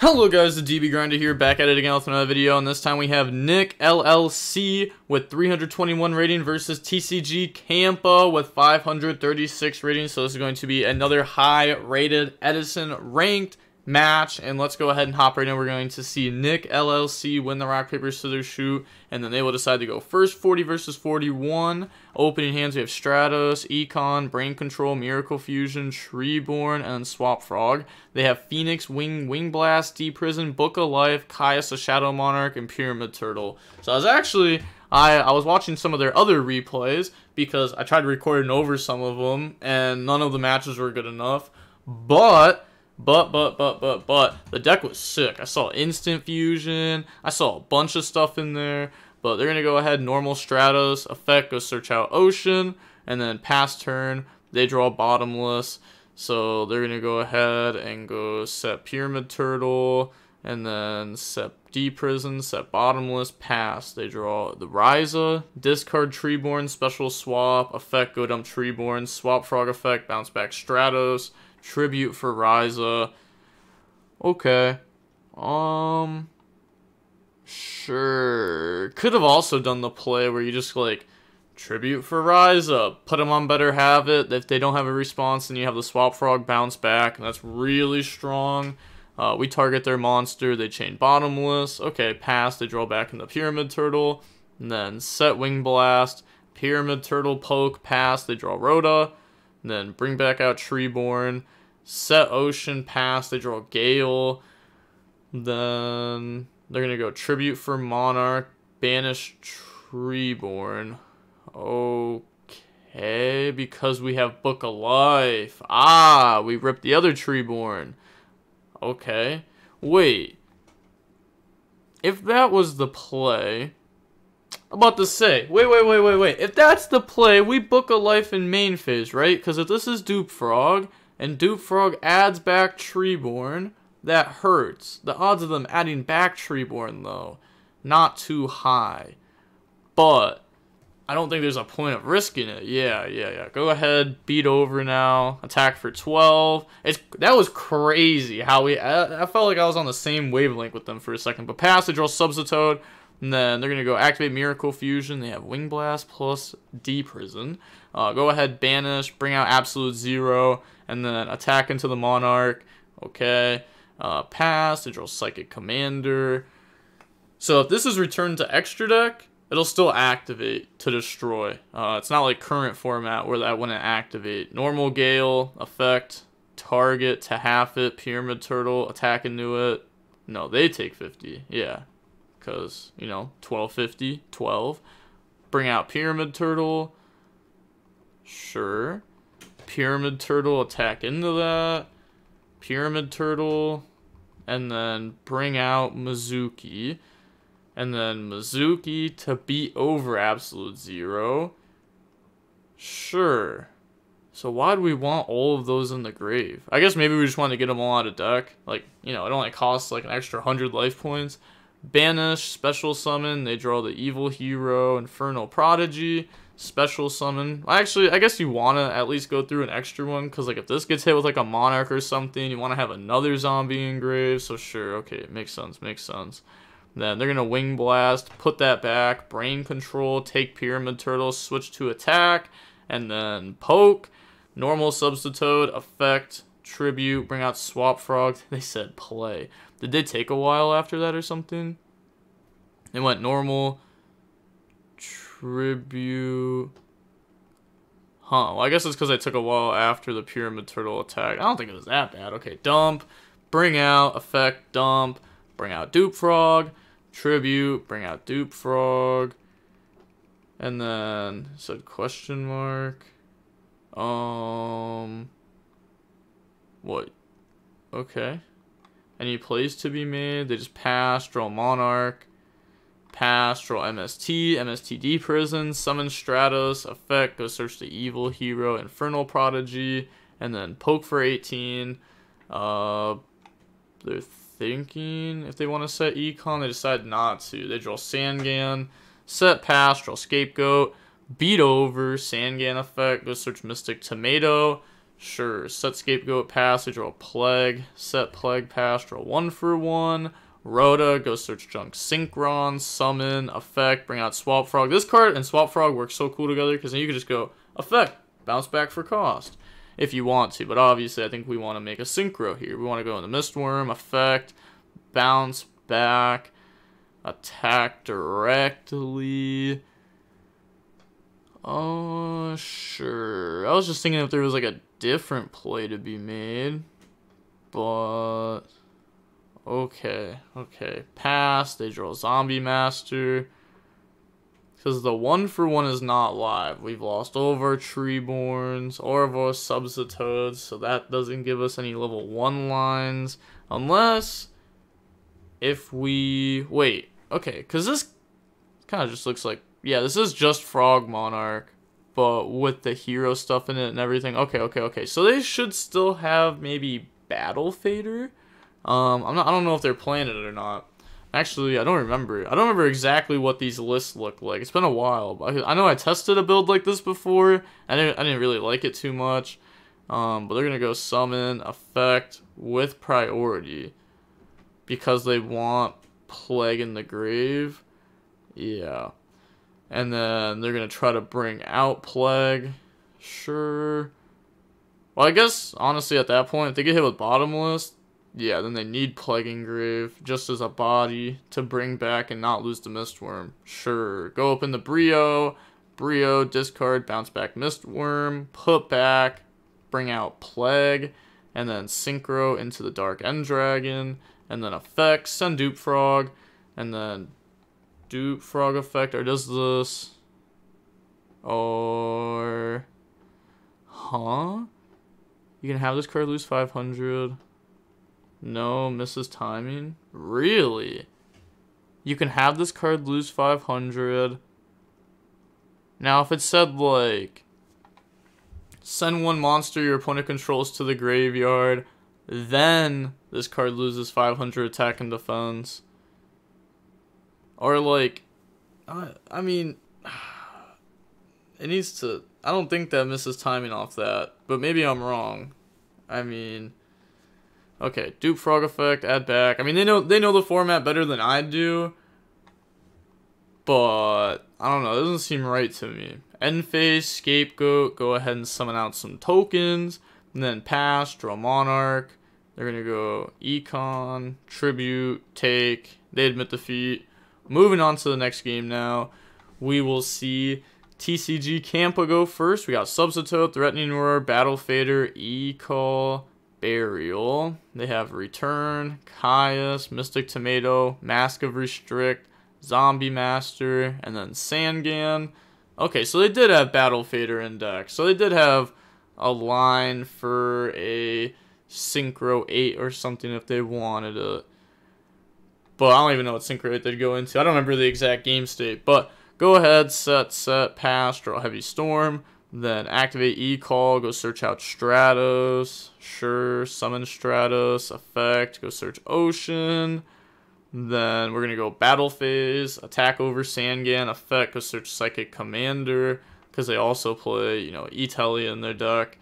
Hello guys, the DB Grinder here, back at it again with another video, and this time we have Nick LLC with 321 rating versus TCG Campa with 536 rating, so this is going to be another high rated Edison ranked match, and let's go ahead and hop right in. We're going to see Nick LLC win the rock, paper, scissors, shoot, and then they will decide to go first 40 versus 41. Opening hands, we have Stratos, Econ, Brain Control, Miracle Fusion, Treeborn, and Swap Frog. They have Phoenix, Wing, Wing Blast, D Prison, Book of Life, Caius, the Shadow Monarch, and Pyramid Turtle. So I was actually I, I was watching some of their other replays because I tried recording over some of them and none of the matches were good enough. But but, but, but, but, but, the deck was sick. I saw instant fusion. I saw a bunch of stuff in there. But they're going to go ahead, normal Stratos, effect, go search out Ocean. And then pass turn, they draw bottomless. So they're going to go ahead and go set Pyramid Turtle. And then set D Prison, set Bottomless, pass. They draw the Raiza, discard Treeborn, special swap, effect, go dump Treeborn, swap Frog effect, bounce back Stratos Tribute for Raiza. Okay. Um. Sure. Could have also done the play where you just like tribute for Raiza, put them on better habit. If they don't have a response, then you have the swap frog bounce back. and That's really strong. Uh, we target their monster, they chain bottomless. Okay, pass, they draw back in the pyramid turtle. And then set wing blast, pyramid turtle poke, pass, they draw Rhoda. Then bring back out Treeborn. Set Ocean Pass. They draw Gale. Then they're going to go Tribute for Monarch. Banish Treeborn. Okay. Because we have Book of Life. Ah, we ripped the other Treeborn. Okay. Wait. If that was the play about to say, wait, wait, wait, wait, wait. If that's the play, we Book of Life in main phase, right? Because if this is Dupe Frog, and Dupe Frog adds back Treeborn, that hurts. The odds of them adding back Treeborn, though, not too high. But, I don't think there's a point of risking it. Yeah, yeah, yeah. Go ahead, beat over now. Attack for 12. It's That was crazy how we... I, I felt like I was on the same wavelength with them for a second. But Passage, draw Substitoad. And then they're going to go activate Miracle Fusion. They have Wing Blast plus D Prison. Uh, go ahead, banish, bring out Absolute Zero, and then attack into the Monarch. Okay. Uh, pass, they draw Psychic Commander. So if this is returned to extra deck, it'll still activate to destroy. Uh, it's not like current format where that wouldn't activate. Normal Gale, effect, target to half it, Pyramid Turtle, attack into it. No, they take 50. Yeah because, you know, 1250, 12. Bring out Pyramid Turtle. Sure. Pyramid Turtle, attack into that. Pyramid Turtle. And then bring out Mezuki. And then Mezuki to beat over Absolute Zero. Sure. So why do we want all of those in the grave? I guess maybe we just want to get them all out of deck. Like, you know, it only costs like an extra 100 life points. Banish, special summon, they draw the evil hero, Infernal Prodigy, special summon. Actually, I guess you want to at least go through an extra one, because like if this gets hit with like a monarch or something, you want to have another zombie engraved, so sure, okay, makes sense, makes sense. Then they're going to Wing Blast, put that back, Brain Control, take Pyramid Turtle, switch to attack, and then Poke, Normal Substitoad, Effect, Tribute, bring out Swap Frog. They said play. Did they take a while after that or something? It went normal, tribute. Huh, well, I guess it's because I took a while after the Pyramid Turtle attack. I don't think it was that bad. Okay, dump, bring out, effect, dump, bring out Dupe Frog, tribute, bring out Dupe Frog, and then said question mark. Um, what? Okay. Any plays to be made? They just pass, draw Monarch, pass, draw MST, MSTD Prison, summon Stratos, effect, go search the evil hero, Infernal Prodigy, and then poke for 18. Uh, they're thinking if they want to set Econ, they decide not to. They draw Sangan, set pass, draw Scapegoat, beat over, Sangan effect, go search Mystic Tomato, Sure. Set Scapegoat pass, draw a Plague. Set Plague pass, draw one for one. Rhoda, go search junk. Synchron, summon, effect, bring out Swap Frog. This card and Swap Frog work so cool together because then you can just go effect, bounce back for cost if you want to. But obviously, I think we want to make a synchro here. We want to go in the Mist Wurm, effect, bounce back, attack directly. Oh, sure. I was just thinking if there was like a different play to be made. But okay, okay. Pass, they draw Zombie Master. Because the one for one is not live. We've lost all of our Treeborns, all of our Substitoads, so that doesn't give us any level 1 lines. Unless, if we, wait, okay, because this kind of just looks like, yeah, this is just Frog Monarch, but with the hero stuff in it and everything. Okay, okay, okay, so they should still have maybe Battle Fader? Um, I'm not, I don't know if they're playing it or not. Actually, I don't remember. I don't remember exactly what these lists look like. It's been a while. But I know I tested a build like this before. I didn't, I didn't really like it too much. Um, but they're to go summon, effect, with priority. Because they want Plague in the Grave. Yeah. And then they're going to try to bring out Plague. Sure. Well, I guess, honestly, at that point, if they get hit with Bottomless, yeah, then they need Plague Engrave just as a body to bring back and not lose the Mist Wurm. Sure. Go open the Brio. Brio, discard, bounce back Mist Wurm, put back, bring out Plague, and then Synchro into the Dark End Dragon, and then effects, send Dupe Frog, and then Dupe Frog effect, or does this... Or... Huh? You can have this card lose 500... No, misses timing. Really? You can have this card lose 500. Now, if it said, like, send one monster your opponent controls to the graveyard, then this card loses 500 attack and defense. Or, like, I, I mean, it needs to, I don't think that misses timing off that, but maybe I'm wrong. I mean, Okay, dupe frog effect, add back. I mean, they know they know the format better than I do, but I don't know. It doesn't seem right to me. End phase, scapegoat. Go ahead and summon out some tokens, and then pass, draw monarch. They're gonna go econ, tribute, take. They admit defeat. Moving on to the next game now, we will see TCG Campa go first. We got Substitoad, Threatening Roar, Battle Fader, E-Call, Burial. They have Return, Caius, Mystic Tomato, Mask of Restrict, Zombie Master, and then Sangan. Okay, so they did have Battle Fader Index. So they did have a line for a Synchro 8 or something if they wanted it. But I don't even know what Synchro 8 they'd go into. I don't remember the exact game state. But go ahead, set, set, pass, draw Heavy Storm. Then activate e-call, go search out Stratos. Sure, summon Stratos, effect, go search Ocean. Then we're going to go battle phase, attack over Sangan, effect, go search Psychic Commander. Because they also play, you know, E-Telly in their deck.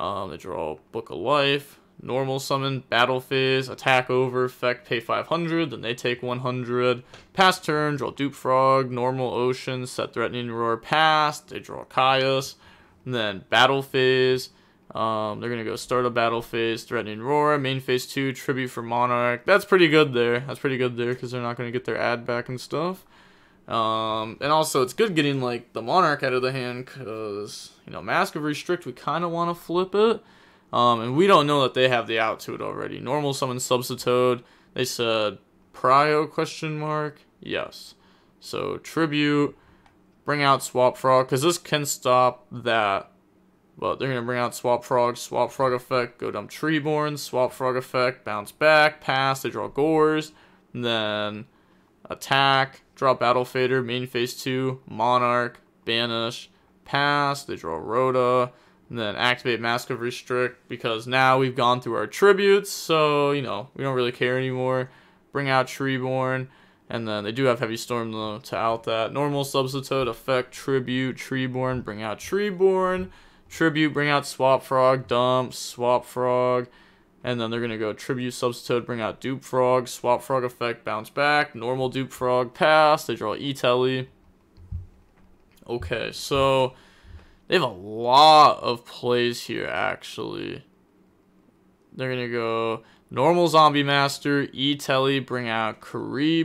Um, they draw Book of Life. Normal summon, battle phase, attack over, effect, pay 500, then they take 100. Pass turn, draw Dupe Frog, normal ocean, set threatening roar, pass, they draw Caius. And then battle phase, um, they're going to go start a battle phase, threatening roar, main phase 2, tribute for Monarch. That's pretty good there. That's pretty good there because they're not going to get their ad back and stuff. Um, and also, it's good getting like the Monarch out of the hand because, you know, Mask of Restrict, we kind of want to flip it. Um, and we don't know that they have the out to it already. Normal summon Substitoad. They said Prio question mark. Yes. So tribute, bring out Swap Frog because this can stop that. But they're gonna bring out Swap Frog, Swap Frog effect, go dump Treeborn, Swap Frog effect, bounce back, pass. They draw Gorz, then attack, draw Battle Fader, main phase two, Monarch, banish, pass. They draw Rhoda and then activate Mask of Restrict because now we've gone through our tributes, so, you know, we don't really care anymore. Bring out Treeborn, and then they do have Heavy Storm though to out that. Normal Substitoad, effect, Tribute, Treeborn, bring out Treeborn. Tribute, bring out Swap Frog, dump, Swap Frog. And then they're going to go Tribute, Substitoad, bring out Dupe Frog, Swap Frog effect, bounce back, normal Dupe Frog, pass. They draw E-Telly. Okay, so they have a lot of plays here, actually. They're going to go normal Zombie Master, E-Telly, bring out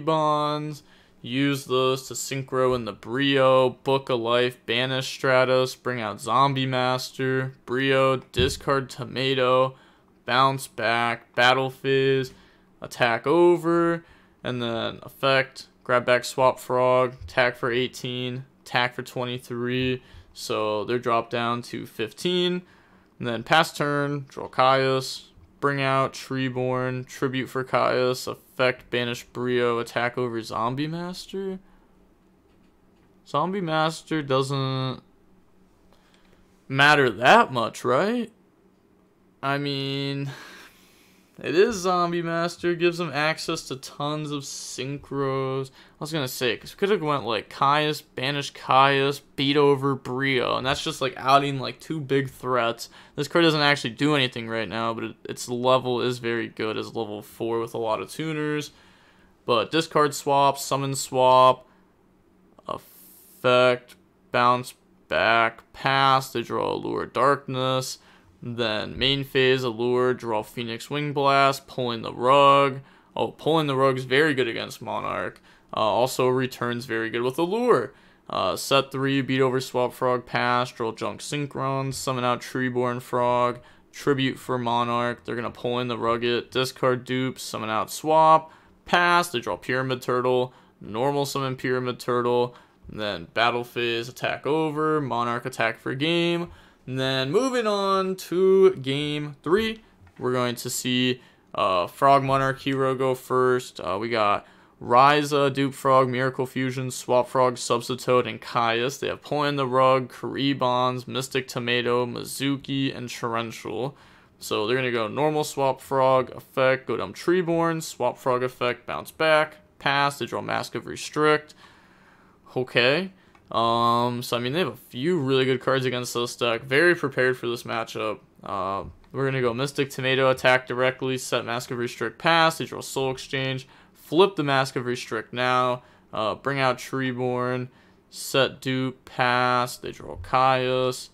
Bonds, use those to synchro in the Brio, Book of Life, banish Stratos, bring out Zombie Master, Brio, discard Tomato, bounce back, Battle Fizz, attack over, and then effect, grab back Swap Frog, attack for 18, attack for 23, so they're dropped down to 15, and then pass turn, draw Caius, bring out Treeborn, tribute for Caius, effect banish Brio, attack over Zombie Master. Zombie Master doesn't matter that much, right? I mean, it is Zombie Master. Gives him access to tons of synchros. I was gonna say, because we could have went like Caius, banish Caius, beat over Brio, and that's just like outing like two big threats. This card doesn't actually do anything right now, but it, its level is very good as level 4 with a lot of tuners. But discard swap, summon swap, effect, bounce back, pass, they draw Allure Darkness. Then main phase, Allure, draw Phoenix Wing Blast, pulling the rug. Oh, pulling the rug is very good against Monarch. Uh, also returns very good with Allure. Uh, set 3, beat over Swap Frog, pass, draw Junk Synchron, summon out Treeborn Frog, tribute for Monarch. They're to pull in the Rugged, discard dupe, summon out Swap, pass, they draw Pyramid Turtle, normal summon Pyramid Turtle, then Battle Phase, attack over, Monarch attack for game. And then moving on to game three, we're going to see uh, Frog Monarch Hero go first. Uh, we got Ryza, Dupe Frog, Miracle Fusion, Swap Frog, Substitoad, and Caius. They have Pulling the Rug, Bonds, Mystic Tomato, Mezuki, and Torrential. So they're going to go normal Swap Frog effect, go down Treeborn, Swap Frog effect, bounce back, pass, they draw Mask of Restrict. Okay. Um, so I mean, they have a few really good cards against this deck. Very prepared for this matchup. Uh, we're gonna go Mystic Tomato, attack directly, set Mask of Restrict pass, they draw Soul Exchange, flip the Mask of Restrict now, uh, bring out Treeborn, set dupe, pass, they draw Caius,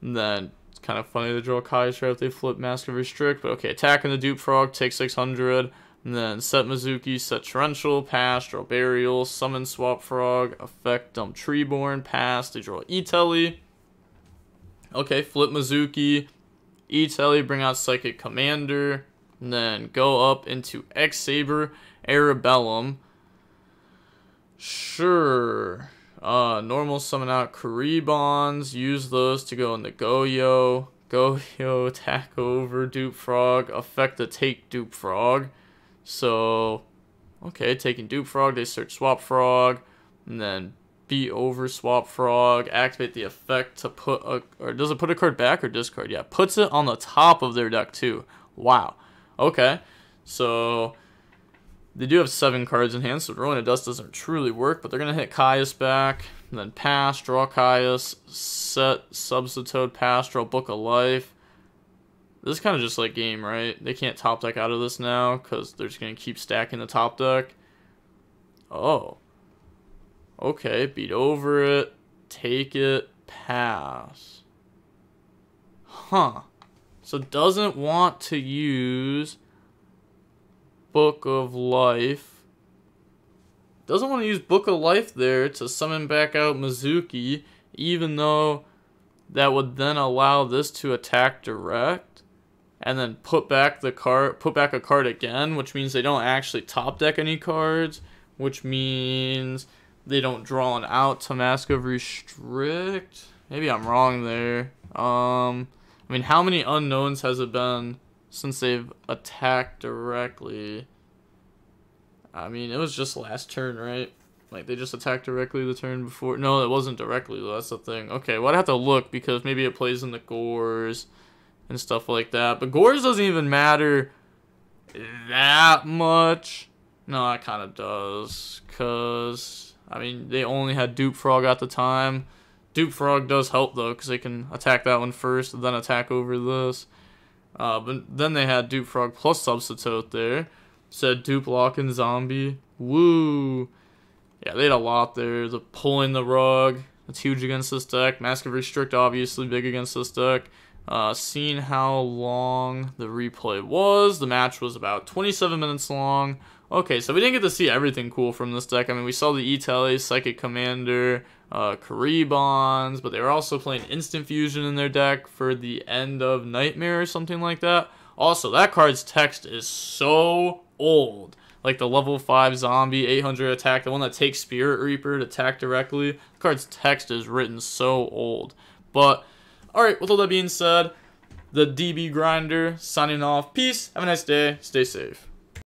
and then it's kind of funny to draw Caius right if they flip Mask of Restrict, but okay, attacking the dupe frog, take 600, and then set Mezuki, set Torrential, pass, draw Burial, summon Swap Frog, effect dump Treeborn, pass, they draw E-Telly. Okay, flip Mizuki, E-Telly, bring out Psychic Commander, and then go up into X-Saber, Airbellum. Sure. Uh, normal summon out Bonds, use those to go in the Goyo. Goyo, attack over Dupe Frog, effect the take Dupe Frog. So, okay, taking Dupe Frog, they search Swap Frog, and then beat over Swap Frog, activate the effect to put a, or does it put a card back or discard? Yeah, puts it on the top of their deck too. Wow. Okay, so they do have seven cards in hand, so Ruin of Dust doesn't truly work, but they're going to hit Caius back, and then pass, draw Caius, set Substitoad, pass, draw Book of Life, this is kind of just like game, right? They can't top deck out of this now because they're just going to keep stacking the top deck. Oh. Okay, beat over it, take it, pass. Huh. So doesn't want to use Book of Life. Doesn't want to use Book of Life there to summon back out Mezuki, even though that would then allow this to attack direct and then put back the card put back a card again, which means they don't actually top deck any cards, which means they don't draw an out to Mask of Restrict. Maybe I'm wrong there. Um I mean how many unknowns has it been since they've attacked directly? I mean it was just last turn, right? Like they just attacked directly the turn before. No, it wasn't directly. That's the thing. Okay, well I'd have to look because maybe it plays in the Gorz and stuff like that. But Gorz doesn't even matter that much. No, it kind of does. Because, I mean, they only had Dupe Frog at the time Dupe Frog does help though, because they can attack that one first, and then attack over this. Uh, but then they had Dupe Frog plus Substitoad there. Said Dupe Lock and Zombie. Woo! Yeah, they had a lot there. The pulling the rug. That's huge against this deck. Mask of Restrict, obviously, big against this deck. Uh, seeing how long the replay was, the match was about 27 minutes long. Okay, so we didn't get to see everything cool from this deck. I mean, we saw the Etele, Psychic Commander, uh, Bonds, but they were also playing Instant Fusion in their deck for the end of Nightmare or something like that. Also, that card's text is so old. Like the level 5 zombie 800 attack, the one that takes Spirit Reaper to attack directly. The card's text is written so old. But, alright, with all that being said, the DB Grinder signing off. Peace, have a nice day, stay safe.